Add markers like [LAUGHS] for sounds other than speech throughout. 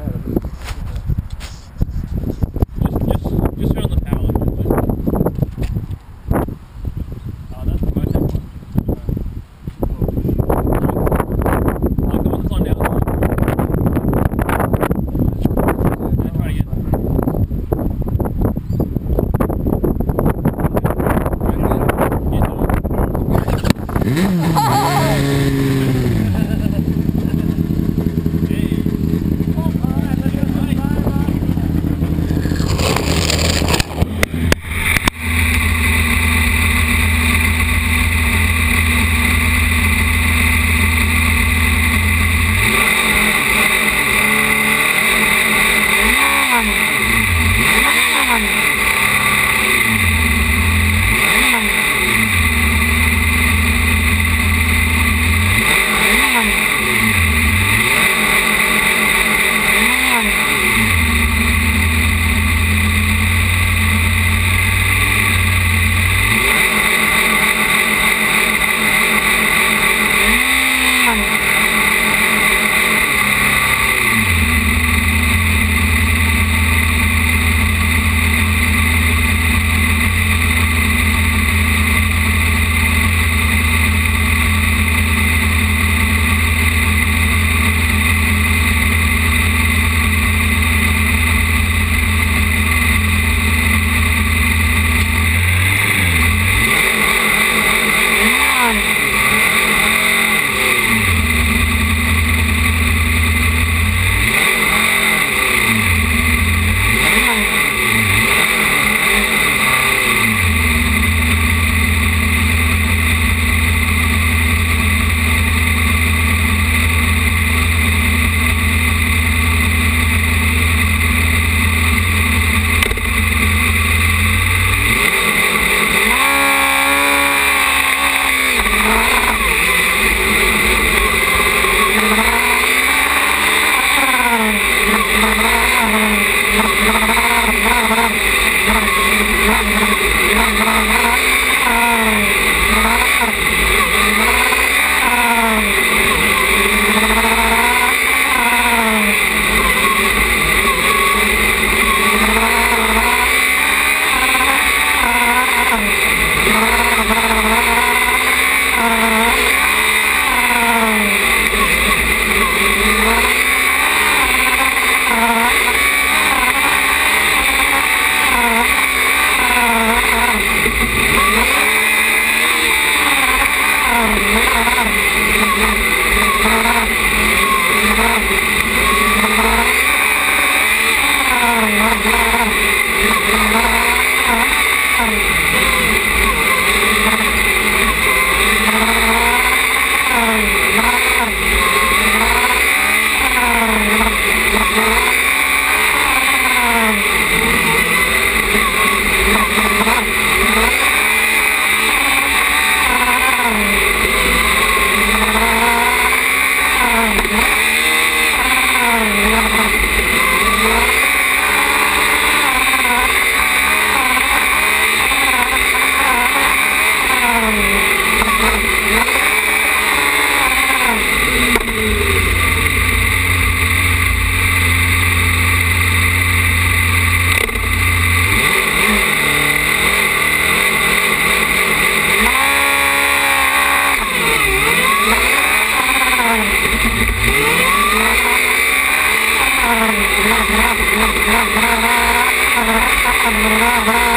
Just, Thank അന്നുള്ള നമ്മുടെ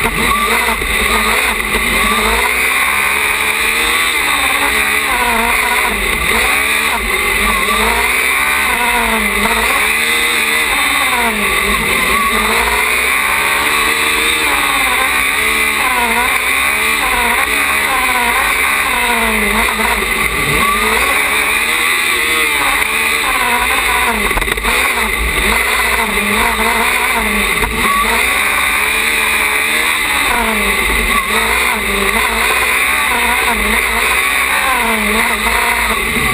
Thank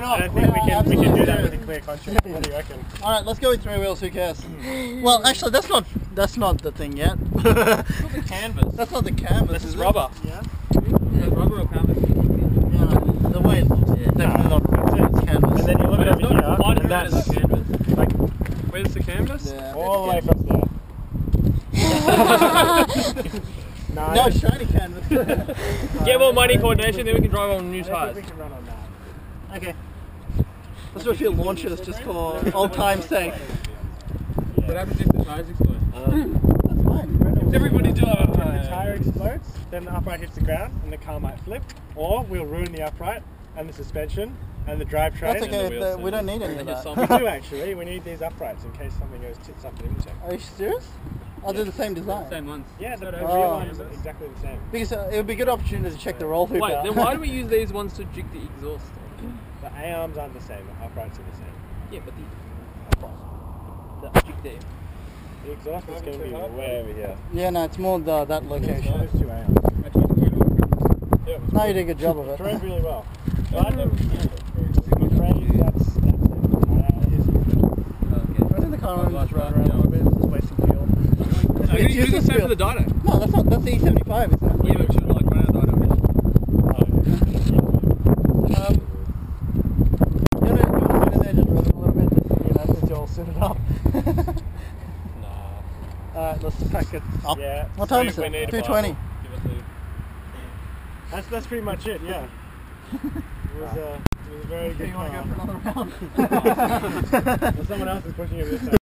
think, I, No, we're not. I don't think we We're can, we can do that with a clear contract. What do you reckon? All right, let's go with three wheels. Who cares? [GASPS] well, actually, that's not that's not the thing yet. The canvas. [LAUGHS] that's not the canvas. This is is it? rubber. Yeah. Is it rubber or canvas? Yeah, no, the way it looks, yeah, definitely not rubber. It's canvas. And then you look at it's over not here, and as that's a canvas. like Where's the canvas? yeah. all the way across [LAUGHS] there. no, I No don't- shiny canvas. [LAUGHS] Get more money coordination, then we can drive on new I tires. think we can run on that. okay. Let's do a few launches just for old time's sake. What happens if the tires explode? That's fine. Everybody do If the tire explodes, then the upright hits the ground and the car might flip, or we'll ruin the upright and the suspension and the drivetrain. That's okay. the the- we don't need any of that. We do actually. We need these uprights in case something goes tits up in the intersection. Are you serious? I'll do the same design. Same ones. Yeah, the, the Oh. real one's exactly the same. Because uh, it would be a good opportunity to check the roll through. Wait, then why do we [LAUGHS] use these ones to jig the exhaust? The arms aren't the same. The uprights are the same. Yeah, but the the jig there. The exhaust is going to be way over here. Yeah, no, it's more the, that location. Those two arms. Yeah, No, you did a good job of it. Drove really well. But I'm afraid that's, that's it. Yes. I think the car just run around a little bit, just wasting fuel. No, you It's use the same for the Dido. No, that's not. That's the E75, isn't it? Yeah, but we should like run out of Dido. Um, you want to you want to sit in there just run a little bit, just, you know, since you're all suited up. Nah. Alright, let's pack it up. Yeah. What time I is we it? need 220. Bible. Give us a- That's, that's pretty much it, yeah. [LAUGHS] It was, uh, it was a very good You want to go for another round? [LAUGHS] Well, someone else is pushing it this time.